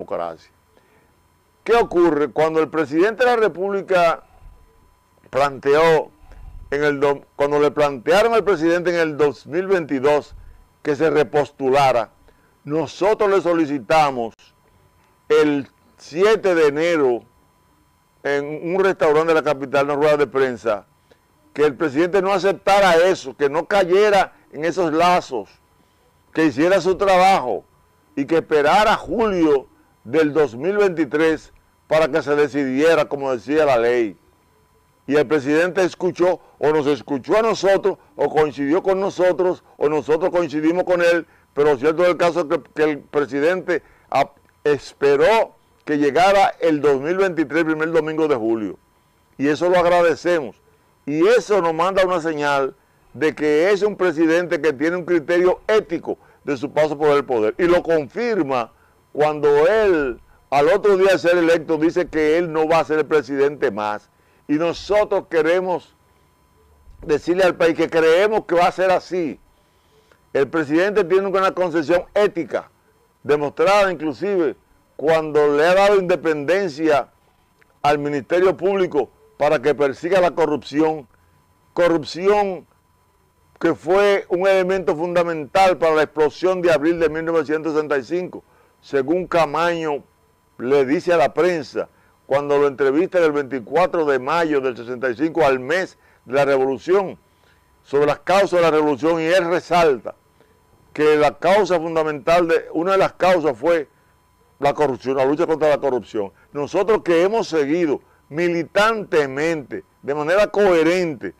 democracia. ¿Qué ocurre? Cuando el presidente de la República planteó, en el cuando le plantearon al presidente en el 2022 que se repostulara, nosotros le solicitamos el 7 de enero en un restaurante de la capital, una rueda de prensa, que el presidente no aceptara eso, que no cayera en esos lazos, que hiciera su trabajo y que esperara julio del 2023 para que se decidiera como decía la ley. Y el presidente escuchó, o nos escuchó a nosotros, o coincidió con nosotros, o nosotros coincidimos con él, pero cierto es el caso que, que el presidente esperó que llegara el 2023, primer domingo de julio. Y eso lo agradecemos. Y eso nos manda una señal de que es un presidente que tiene un criterio ético de su paso por el poder. Y lo confirma cuando él, al otro día de ser electo, dice que él no va a ser el presidente más. Y nosotros queremos decirle al país que creemos que va a ser así. El presidente tiene una concesión ética, demostrada inclusive cuando le ha dado independencia al Ministerio Público para que persiga la corrupción. Corrupción que fue un elemento fundamental para la explosión de abril de 1965, según Camaño le dice a la prensa cuando lo entrevista el 24 de mayo del 65 al mes de la revolución, sobre las causas de la revolución y él resalta que la causa fundamental, de una de las causas fue la corrupción, la lucha contra la corrupción. Nosotros que hemos seguido militantemente, de manera coherente,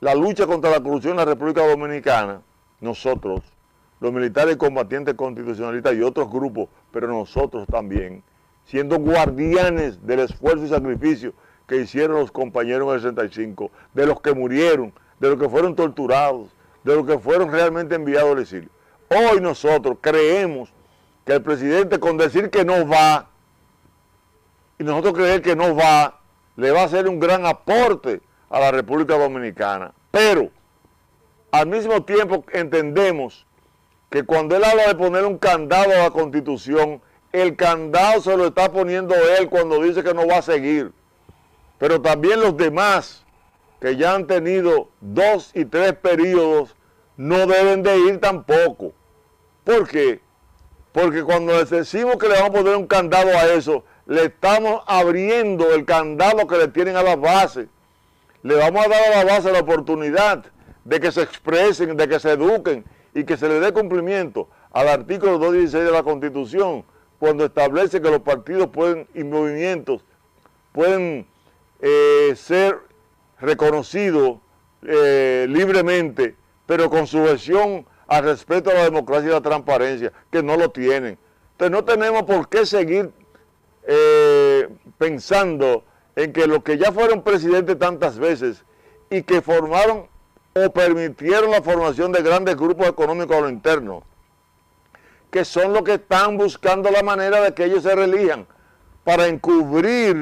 la lucha contra la corrupción en la República Dominicana, nosotros, los militares combatientes constitucionalistas y otros grupos, pero nosotros también, siendo guardianes del esfuerzo y sacrificio que hicieron los compañeros en el 65, de los que murieron, de los que fueron torturados, de los que fueron realmente enviados al exilio. Hoy nosotros creemos que el presidente con decir que no va, y nosotros creer que no va, le va a hacer un gran aporte a la República Dominicana. Pero al mismo tiempo entendemos que cuando él habla de poner un candado a la Constitución, el candado se lo está poniendo él cuando dice que no va a seguir. Pero también los demás que ya han tenido dos y tres periodos no deben de ir tampoco. ¿Por qué? Porque cuando decimos que le vamos a poner un candado a eso, le estamos abriendo el candado que le tienen a la base le vamos a dar a la base la oportunidad de que se expresen, de que se eduquen y que se le dé cumplimiento al artículo 216 de la Constitución, cuando establece que los partidos pueden y movimientos pueden eh, ser reconocidos eh, libremente, pero con sujeción al respeto a la democracia y la transparencia, que no lo tienen. Entonces no tenemos por qué seguir eh, pensando en que los que ya fueron presidentes tantas veces y que formaron o permitieron la formación de grandes grupos económicos a lo interno, que son los que están buscando la manera de que ellos se relijan para encubrir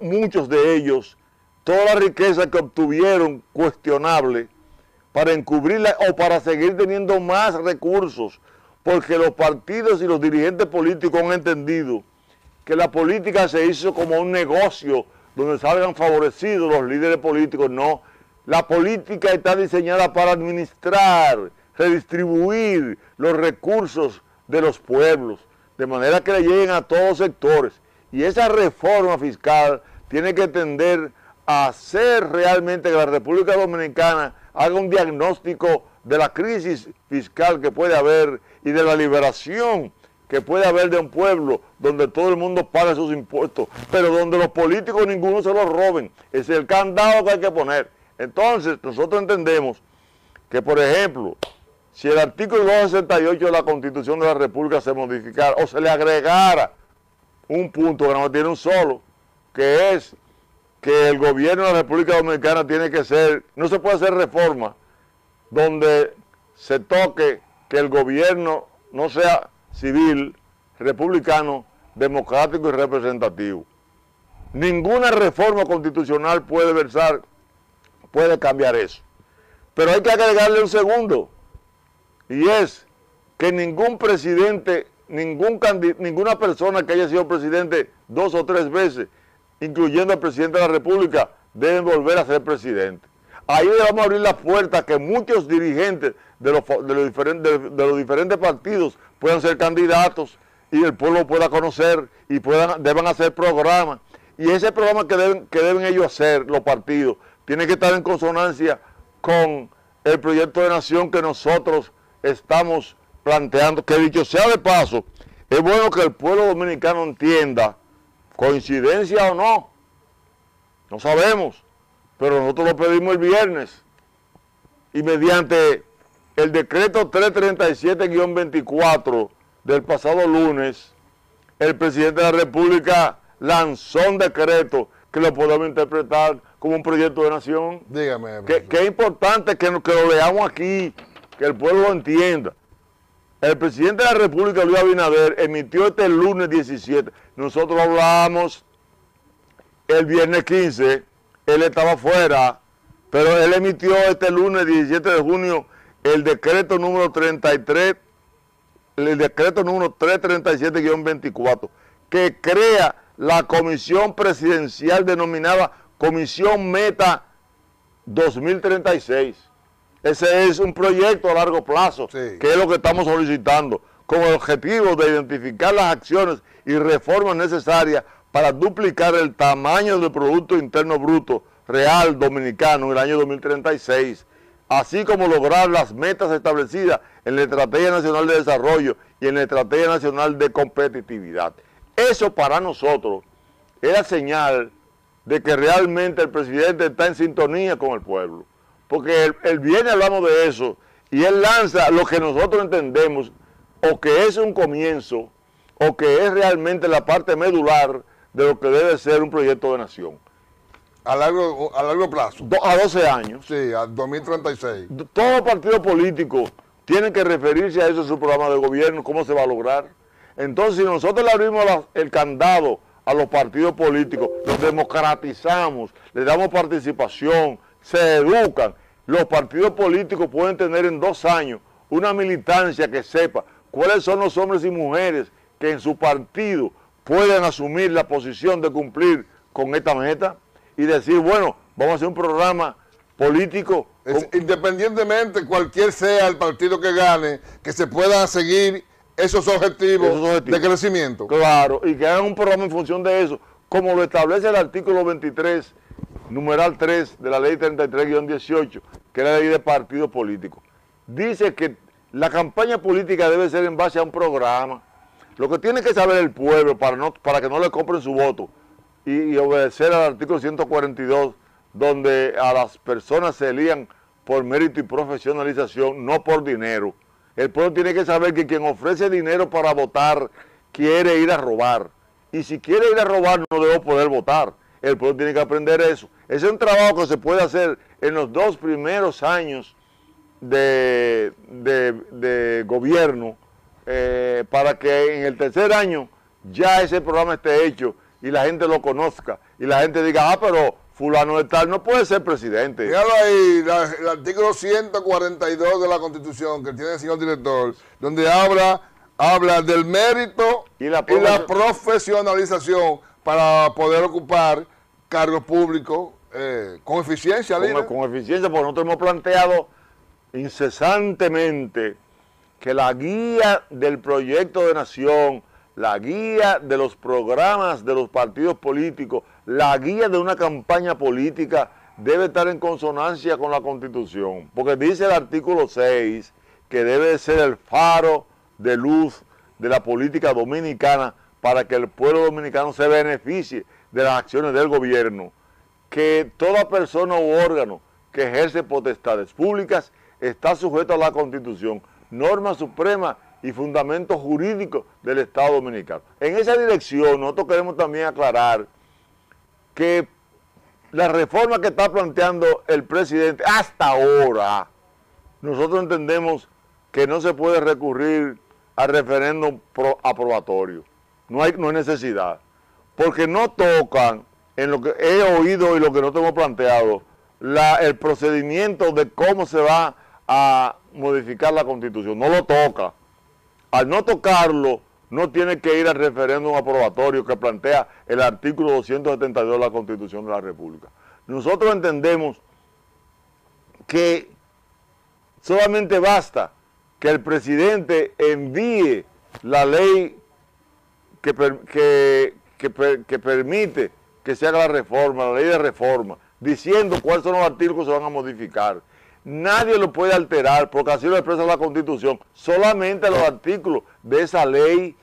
muchos de ellos toda la riqueza que obtuvieron cuestionable, para encubrirla o para seguir teniendo más recursos, porque los partidos y los dirigentes políticos han entendido que la política se hizo como un negocio donde salgan favorecidos los líderes políticos, no. La política está diseñada para administrar, redistribuir los recursos de los pueblos, de manera que le lleguen a todos sectores. Y esa reforma fiscal tiene que tender a hacer realmente que la República Dominicana haga un diagnóstico de la crisis fiscal que puede haber y de la liberación que puede haber de un pueblo donde todo el mundo paga sus impuestos, pero donde los políticos ninguno se los roben. Es el candado que hay que poner. Entonces, nosotros entendemos que, por ejemplo, si el artículo 268 de la Constitución de la República se modificara o se le agregara un punto que no tiene un solo, que es que el gobierno de la República Dominicana tiene que ser, no se puede hacer reforma donde se toque que el gobierno no sea civil, republicano, democrático y representativo. Ninguna reforma constitucional puede versar, puede cambiar eso. Pero hay que agregarle un segundo, y es que ningún presidente ningún ninguna persona que haya sido presidente dos o tres veces, incluyendo el presidente de la República, deben volver a ser presidente. Ahí vamos a abrir la puerta a que muchos dirigentes de los, de los, diferentes, de, los diferentes partidos puedan ser candidatos y el pueblo pueda conocer y puedan, deban hacer programas. Y ese programa que deben, que deben ellos hacer, los partidos, tiene que estar en consonancia con el proyecto de nación que nosotros estamos planteando, que dicho sea de paso, es bueno que el pueblo dominicano entienda, coincidencia o no, no sabemos, pero nosotros lo pedimos el viernes y mediante el decreto 337-24 del pasado lunes, el presidente de la República lanzó un decreto que lo podemos interpretar como un proyecto de nación. Dígame. Que, es importante que, que lo leamos aquí, que el pueblo lo entienda. El presidente de la República, Luis Abinader, emitió este lunes 17. Nosotros hablamos el viernes 15, él estaba fuera, pero él emitió este lunes 17 de junio el decreto número 33, el decreto número 337-24, que crea la comisión presidencial denominada Comisión Meta 2036. Ese es un proyecto a largo plazo, que es lo que estamos solicitando, con el objetivo de identificar las acciones y reformas necesarias para duplicar el tamaño del Producto Interno Bruto Real Dominicano en el año 2036, así como lograr las metas establecidas en la Estrategia Nacional de Desarrollo y en la Estrategia Nacional de Competitividad. Eso para nosotros es la señal de que realmente el presidente está en sintonía con el pueblo. Porque él, viene hablando de eso y él lanza lo que nosotros entendemos o que es un comienzo o que es realmente la parte medular de lo que debe ser un proyecto de nación. A largo, a largo plazo. a 12 años. Sí, a 2036. Todos los partidos políticos tienen que referirse a eso en su programa de gobierno, cómo se va a lograr. Entonces, si nosotros le abrimos el candado a los partidos políticos, los democratizamos, le damos participación, se educan, los partidos políticos pueden tener en dos años una militancia que sepa cuáles son los hombres y mujeres que en su partido pueden asumir la posición de cumplir con esta meta y decir, bueno, vamos a hacer un programa político. independientemente cualquier sea el partido que gane, que se pueda seguir esos objetivos, de crecimiento. Claro, y que hagan un programa en función de eso, como lo establece el artículo 23, numeral 3 de la ley 33-18, que es la ley de partidos políticos. Dice que la campaña política debe ser en base a un programa lo que tiene que saber el pueblo para, no, para que no le compren su voto y, obedecer al artículo 142, donde a las personas se elían por mérito y profesionalización, no por dinero. El pueblo tiene que saber que quien ofrece dinero para votar quiere ir a robar. Y si quiere ir a robar no debe poder votar. El pueblo tiene que aprender eso. Ese es un trabajo que se puede hacer en los dos primeros años de, de gobierno eh, para que en el tercer año ya ese programa esté hecho y la gente lo conozca y la gente diga, ah, pero fulano de tal no puede ser presidente. Míralo ahí, el artículo 142 de la Constitución que tiene el señor director, donde habla, habla del mérito y la, profesionalización para poder ocupar cargos públicos eh, con eficiencia. Con, con eficiencia, porque nosotros hemos planteado incesantemente que la guía del proyecto de nación, la guía de los programas de los partidos políticos, la guía de una campaña política debe estar en consonancia con la Constitución, porque dice el artículo 6 que debe ser el faro de luz de la política dominicana para que el pueblo dominicano se beneficie de las acciones del gobierno, que toda persona u órgano que ejerce potestades públicas está sujeto a la Constitución, norma suprema y fundamento jurídico del Estado Dominicano. En esa dirección nosotros queremos también aclarar que la reforma que está planteando el presidente hasta ahora, nosotros entendemos que no se puede recurrir al referéndum aprobatorio. No hay, no necesidad. Porque no tocan, en lo que he oído y lo que no tengo planteado, la, el procedimiento de cómo se va a modificar la constitución, no lo toca. Al no tocarlo, no tiene que ir al referéndum aprobatorio que plantea el artículo 272 de la Constitución de la República. Nosotros entendemos que solamente basta que el presidente envíe la ley que, que, permite que se haga la reforma, la ley de reforma, diciendo cuáles son los artículos que se van a modificar. Nadie lo puede alterar porque así lo expresa la Constitución. Solamente los artículos de esa ley